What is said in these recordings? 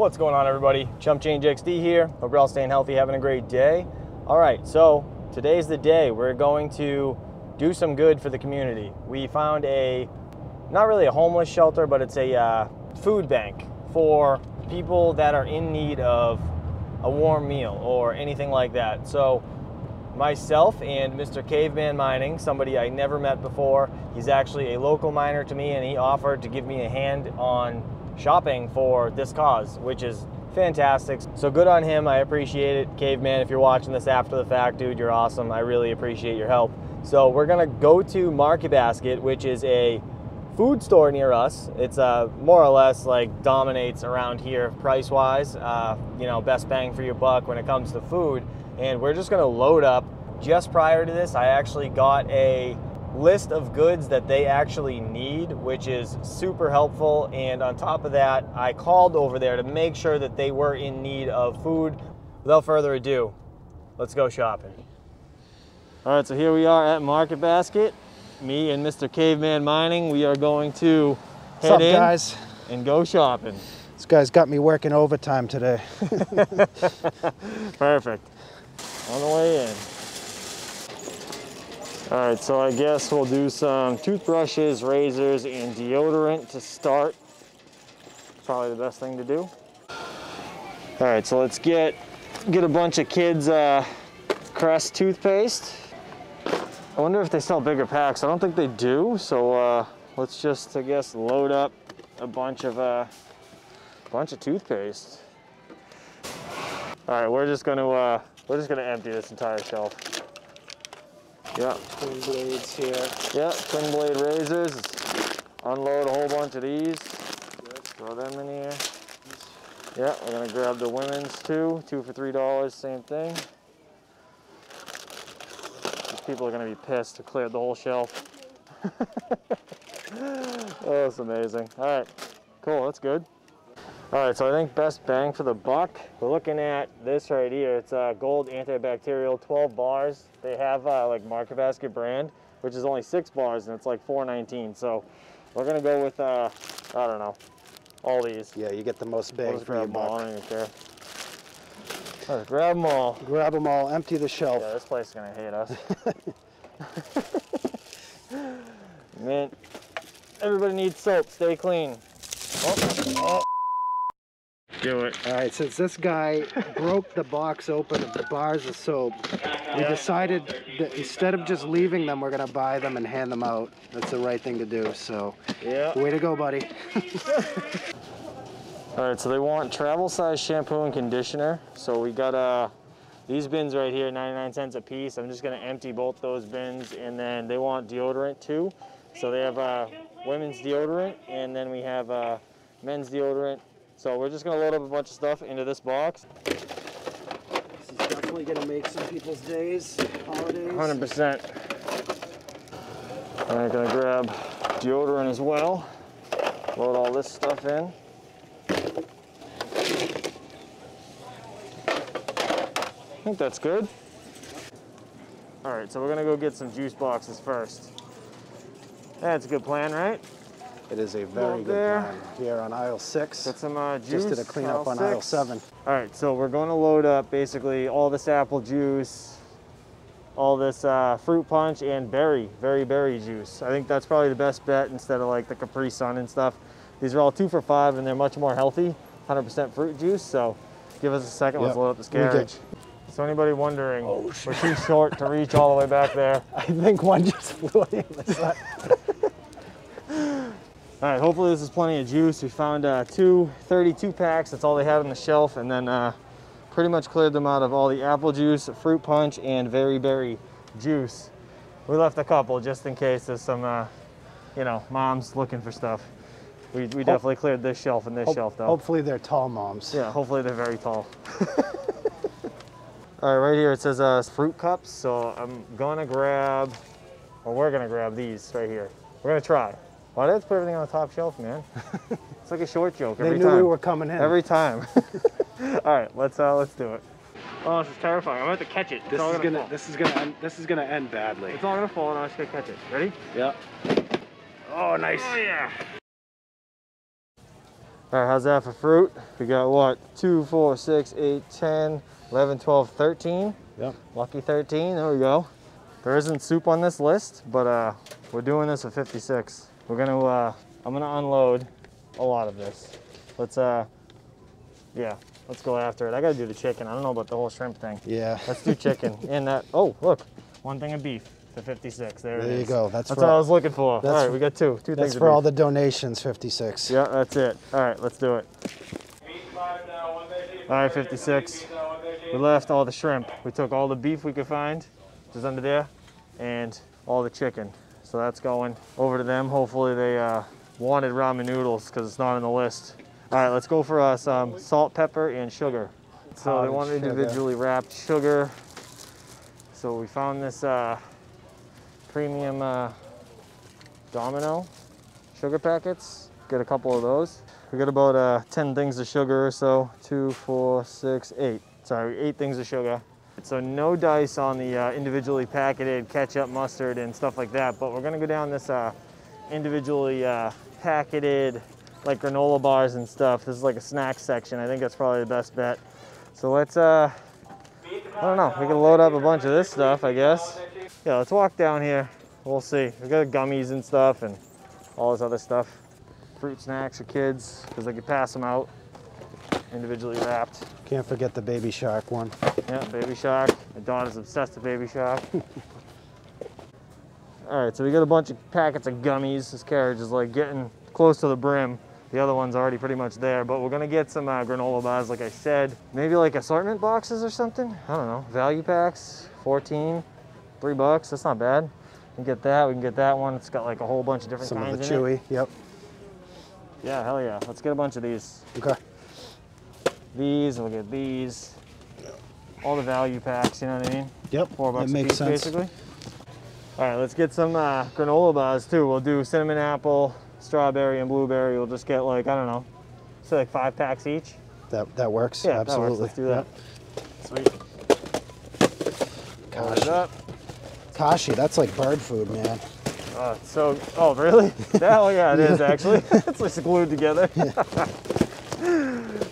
What's going on, everybody? Chump Change XD here. Hope you're all staying healthy, having a great day. All right, so today's the day we're going to do some good for the community. We found a, not really a homeless shelter, but it's a uh, food bank for people that are in need of a warm meal or anything like that. So myself and Mr. Caveman Mining, somebody I never met before. He's actually a local miner to me, and he offered to give me a hand on shopping for this cause, which is fantastic. So good on him. I appreciate it. Caveman, if you're watching this after the fact, dude, you're awesome. I really appreciate your help. So we're gonna go to Market Basket, which is a food store near us. It's uh, more or less like dominates around here price wise. Uh, you know, best bang for your buck when it comes to food. And we're just gonna load up. Just prior to this, I actually got a list of goods that they actually need, which is super helpful. And on top of that, I called over there to make sure that they were in need of food. Without further ado, let's go shopping. All right, so here we are at Market Basket. Me and Mr. Caveman Mining, we are going to head up, in guys? and go shopping. This guy's got me working overtime today. Perfect. On the way in. All right, so I guess we'll do some toothbrushes, razors, and deodorant to start. Probably the best thing to do. All right, so let's get get a bunch of kids uh, Crest toothpaste. I wonder if they sell bigger packs. I don't think they do. So uh, let's just, I guess, load up a bunch of uh, bunch of toothpaste. All right, we're just gonna uh, we're just gonna empty this entire shelf. Yeah, Twin blades here. yeah, twin blade razors. Unload a whole bunch of these. Throw them in here. Yeah, we're gonna grab the women's too. Two for three dollars, same thing. These people are gonna be pissed to clear the whole shelf. oh, that's amazing. All right, cool, that's good. All right, so I think best bang for the buck. We're looking at this right here. It's a gold antibacterial, 12 bars. They have uh, like Market Basket brand, which is only six bars, and it's like 4.19. So we're gonna go with uh, I don't know, all these. Yeah, you get the most We'll bang for your grab them all. I don't even care. Grab them all. Grab them all, empty the shelf. Yeah, this place is gonna hate us. Man, everybody needs soap. Stay clean. Oh, oh. Do it. All right, since this guy broke the box open of the bars of soap, we decided that instead of just leaving them, we're gonna buy them and hand them out. That's the right thing to do. So, Yeah. way to go, buddy. All right, so they want travel size shampoo and conditioner. So we got uh, these bins right here, 99 cents a piece. I'm just gonna empty both those bins and then they want deodorant too. So they have uh, women's deodorant and then we have uh, men's deodorant. So we're just gonna load up a bunch of stuff into this box. This is definitely gonna make some people's days, holidays. 100%. I'm gonna grab deodorant as well. Load all this stuff in. I think that's good. All right, so we're gonna go get some juice boxes first. That's a good plan, right? It is a very good there. plan. Here on aisle six, Get some uh, juice. just did a cleanup on aisle seven. All right, so we're going to load up basically all this apple juice, all this uh, fruit punch, and berry, very berry juice. I think that's probably the best bet instead of like the Capri Sun and stuff. These are all two for five, and they're much more healthy, 100% fruit juice. So give us a second. Let's load up this We carriage. So anybody wondering, Oh, we're too short to reach all the way back there. I think one just flew in the side. All right, hopefully this is plenty of juice. We found uh, two 32 packs. That's all they had on the shelf. And then uh, pretty much cleared them out of all the apple juice, fruit punch, and very berry juice. We left a couple just in case there's some, uh, you know, moms looking for stuff. We, we definitely cleared this shelf and this Hope- shelf though. Hopefully they're tall moms. Yeah, hopefully they're very tall. All right, right here it says uh, fruit cups. So I'm gonna grab, or we're gonna grab these right here. We're gonna try. Why did I have to put everything on the top shelf, man? it's like a short joke They every knew time. we were coming in. Every time. All right, let's uh, let's do it. Oh, this is terrifying. I'm about to catch it. It's this all is gonna, gonna this is gonna end, this is gonna end badly. It's all gonna fall, and I'm just gonna catch it. Ready? Yeah. Oh, nice. Oh yeah. All right, how's that for fruit? We got what? 2, 4, 6, 8, 10, 11, 12, 13. Yep. Lucky 13, there we go. There isn't soup on this list, but uh, we're doing this at 56. We're gonna, uh, I'm gonna unload a lot of this. Let's, uh, yeah, let's go after it. I gotta do the chicken. I don't know about the whole shrimp thing. Yeah. Let's do chicken. and that, oh, look, one thing of beef to 56. There, it There you go. That's, That's what I was looking for. All right, we got two. Two that's things for all the donations, 56. Yeah, that's it. All right, let's do it. All right, 56. We left all the shrimp. We took all the beef we could find, which is under there, and all the chicken. So that's going over to them. Hopefully they uh, wanted ramen noodles because it's not on the list. All right, let's go for uh, some salt, pepper, and sugar. So they wanted sugar. individually wrapped sugar. So we found this uh, premium uh, Domino sugar packets. Get a couple of those. We got about uh, 10 things of sugar or so. Two, four, six, eight. Sorry, eight things of sugar. So no dice on the uh, individually packeted ketchup, mustard, and stuff like that. But we're gonna go down this uh, individually uh, packeted like granola bars and stuff. This is like a snack section. I think that's probably the best bet. So let's, uh, I don't know, we can load up a bunch of this stuff, I guess. Yeah, let's walk down here. We'll see. We got gummies and stuff and all this other stuff. Fruit snacks for kids, because they could pass them out individually wrapped. Can't forget the Baby Shark one. Yeah, Baby Shark. My daughter's obsessed with Baby Shark. All right, so we got a bunch of packets of gummies. This carriage is like getting close to the brim. The other one's already pretty much there, but we're gonna get some uh, granola bars, like I said. Maybe like assortment boxes or something. I don't know. Value packs, 14, three bucks. That's not bad. We can get that. We can get that one. It's got like a whole bunch of different Some of the in it. chewy. Yep. Yeah, hell yeah. Let's get a bunch of these. Okay. These, we'll get these. All the value packs, you know what I mean? Yep. Four bucks a piece, sense. basically. All right, let's get some uh, granola bars too. We'll do cinnamon apple, strawberry, and blueberry. We'll just get like, I don't know, say like five packs each. That that works. Yeah, that works. Absolutely. Let's do that. Yep. Sweet. Load it Gosh. up. Kashi, that's like bird food, man. Oh, so, oh, really? Hell yeah, it is actually. it's just glued together.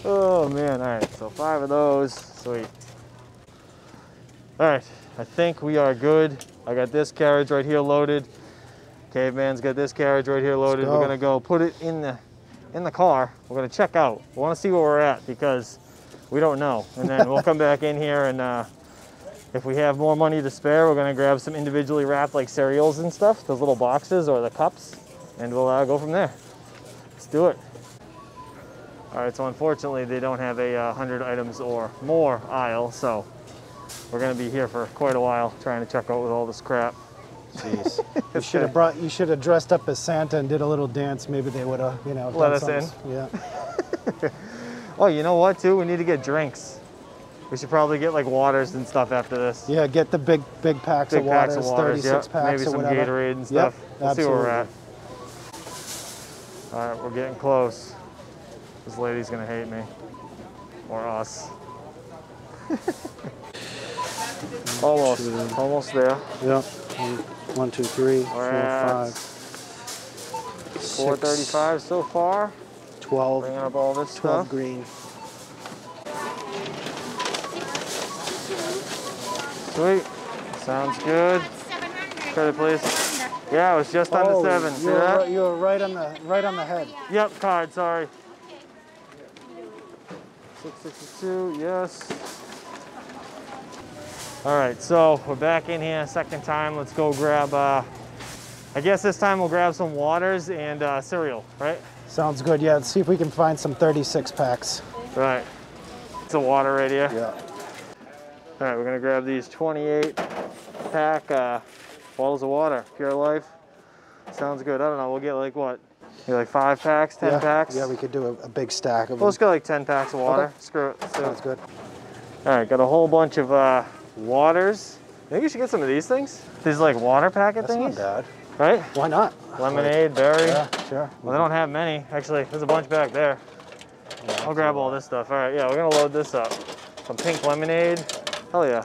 Oh, man. All right, so five of those. Sweet. All right, I think we are good. I got this carriage right here loaded. Caveman's got this carriage right here loaded. We're gonna go put it in the in the car. We're gonna check out. We want to see where we're at because we don't know. And then we'll come back in here and uh, if we have more money to spare, we're gonna grab some individually wrapped like cereals and stuff, those little boxes or the cups, and we'll uh, go from there. Let's do it. All right, so unfortunately they don't have a uh, 100 items or more aisle, so we're gonna be here for quite a while trying to check out with all this crap. Jeez. you should have brought. You should have dressed up as Santa and did a little dance. Maybe they would have, you know, Let done us in. something. Yeah. Oh, you know what too? We need to get drinks. We should probably get like waters and stuff after this. Yeah. Get the big big packs Big of waters, packs of waters, 36 yeah. packs Maybe or some whatever. Gatorade and Yep, stuff. Let's see where we're at. All right, we're getting close. This lady's gonna hate me. Or us. almost, almost there. Yep. One, two, three, four, We're at five, six, 435 so far. 12, Bringing up all this 12 stuff. green. Sweet. Sounds good. Credit, please. Yeah, it was just under oh, seven. See you were, that? right- you were right on the right on the head. Yep, card, sorry. 662, yes. All right, so we're back in here, second time. Let's go grab, uh, I guess this time we'll grab some waters and uh, cereal, right? Sounds good. Yeah. Let's see if we can find some 36 packs. Right. It's a water right here. Yeah. All right, we're gonna grab these 28 pack uh, bottles of water, Pure Life. Sounds good. I don't know, we'll get like what? Get like five packs, 10 yeah. packs? Yeah, we could do a, a big stack of We'll them. just get like 10 packs of water. Screw it. So- Sounds good. All right, got a whole bunch of uh, waters. I think you should get some of these things. These like water packet That's not thingies, bad. right? Why not? Lemonade, berry. Yeah, sure. Well, they don't have many. Actually, there's a bunch back there. I'll grab all this stuff. All right, yeah, we're gonna load this up. Some pink lemonade. Hell yeah.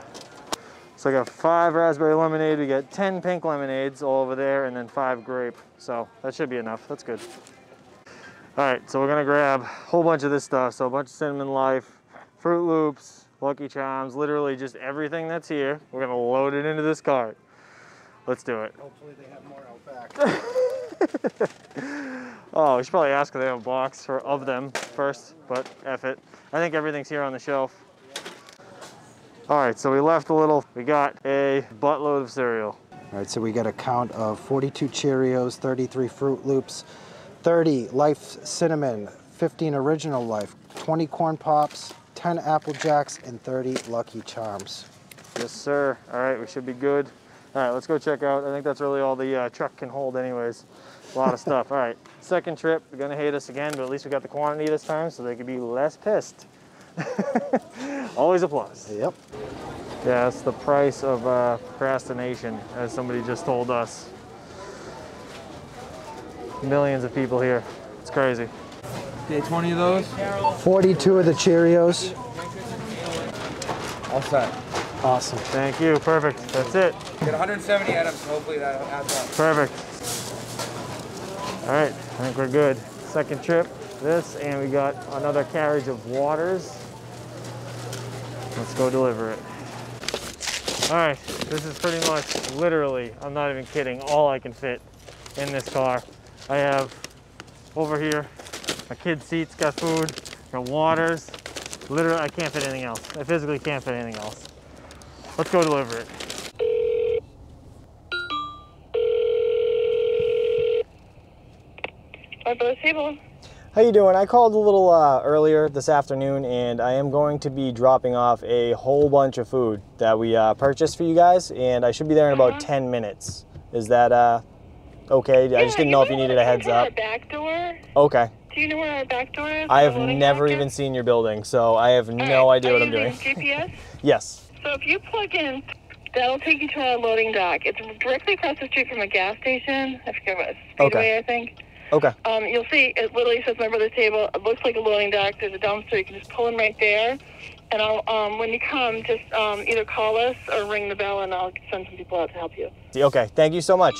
So I got five raspberry lemonade. We got 10 pink lemonades all over there, and then five grape. So that should be enough. That's good. All right, so we're gonna grab a whole bunch of this stuff. So a bunch of Cinnamon Life, Froot Loops, Lucky Charms, literally just everything that's here. We're gonna load it into this cart. Let's do it. Hopefully they have more out back. Oh, we should probably ask if they have a box for, of them first, but F it. I think everything's here on the shelf. All right, so we left a little, we got a buttload of cereal. All right, so we got a count of 42 Cheerios, 33 Froot Loops, 30 Life Cinnamon, 15 Original Life, 20 Corn Pops, 10 Apple Jacks, and 30 Lucky Charms. Yes, sir. All right, we should be good. All right, let's go check out. I think that's really all the uh, truck can hold anyways. A lot of stuff. All right, second trip. They're gonna hate us again, but at least we got the quantity this time so they could be less pissed. Always a plus. Yep. Yeah, that's the price of uh, procrastination, as somebody just told us. Millions of people here. It's crazy. Okay, 20 of those. 42 of the Cheerios. All set. Awesome. Thank you. Perfect. That's it. Get 170 items. Hopefully that adds up. Perfect. All right, I think we're good. Second trip, this, and we got another carriage of waters. Let's go deliver it. All right, this is pretty much literally, I'm not even kidding, all I can fit in this car. I have over here, my kid's seats got food, got waters. Literally, I can't fit anything else. I physically can't fit anything else. Let's go deliver it. My brother's table. How you doing? I called a little uh, earlier this afternoon, and I am going to be dropping off a whole bunch of food that we uh, purchased for you guys, and I should be there in about 10 minutes. Is that uh, okay? I just didn't know if you needed a heads up. back door. Okay. Do you know where our back door is? I have never is? even seen your building, so I have All no right. idea Are what I'm you doing. GPS. Yes. So if you plug in, that'll take you to our loading dock. It's directly across the street from a gas station. I forget what Speedway, Okay. I think. Okay. Um, you'll see it literally says my brother's table. It looks like a loading dock. There's a dumpster. You can just pull in right there. And I'll, um, when you come, just um, either call us or ring the bell, and I'll send some people out to help you. Okay. Thank you so much.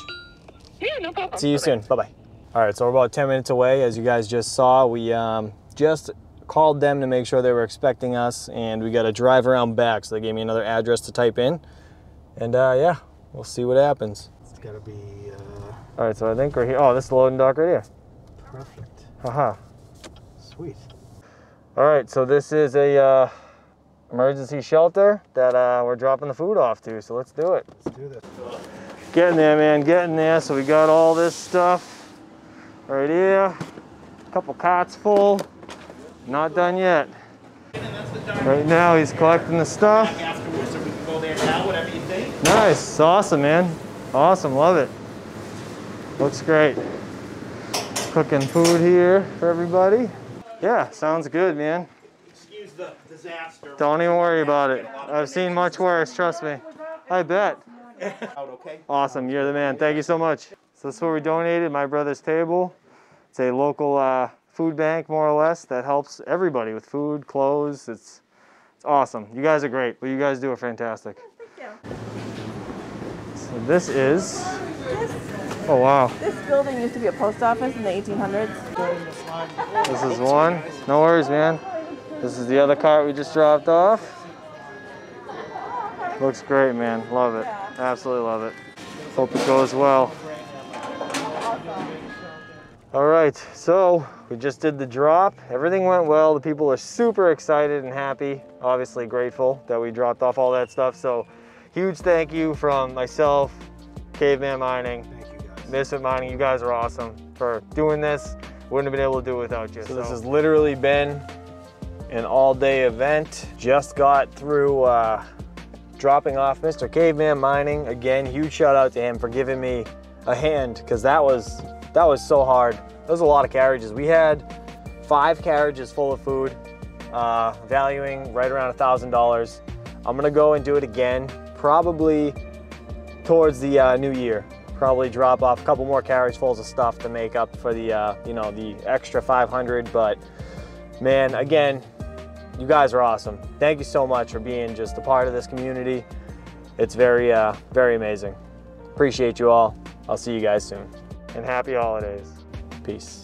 Yeah, no problem. See you Bye-bye. soon. Bye bye. All right, so we're about 10 minutes away. As you guys just saw, we um, just called them to make sure they were expecting us, and we got to drive around back. So they gave me another address to type in. And uh, yeah, we'll see what happens. It's got to be uh, All right, so I think we're here. Oh, this is the loading dock right here. perfect. Haha. Sweet. All right, so this is a uh, emergency shelter that uh, we're dropping the food off to. So let's do it. Let's do this. Getting there, man, getting there. So we got all this stuff right here. A Couple cots full. Not done yet. Right now, he's collecting the stuff. afterwards, so we can go there now, whatever you think. Nice, awesome, man. Awesome, love it. Looks great. Cooking food here for everybody. Yeah, sounds good, man. Excuse the disaster. Don't even worry about it. I've seen much worse, trust me. I bet. Awesome, you're the man. Thank you so much. So this is what we donated, My Brother's Table. It's a local uh, food bank, more or less, that helps everybody with food, clothes. It's it's awesome. You guys are great. What you guys do are fantastic. Thank you. So this is. Oh wow. This building used to be a post office in the 1800s. This is one. No worries, man. This is the other cart we just dropped off. Looks great, man. Love it. Absolutely love it. Hope it goes well. All right, so we just did the drop. Everything went well. The people are super excited and happy. Obviously grateful that we dropped off all that stuff. So huge thank you from myself, Caveman Mining, Thank you guys. Misfit Mining, you guys are awesome for doing this. Wouldn't have been able to do it without you. So, this has literally been an all-day event. Just got through uh, dropping off Mr. Caveman Mining. Again, huge shout out to him for giving me a hand because that was that was so hard. That was a lot of carriages. We had five carriages full of food, uh, valuing right around a thousand dollars. I'm gonna go and do it again, probably towards the uh, new year. Probably drop off a couple more carriagefuls of stuff to make up for the uh, you know the extra 500. But man, again, you guys are awesome. Thank you so much for being just a part of this community. It's very uh, very amazing. Appreciate you all. I'll see you guys soon. And happy holidays. Peace.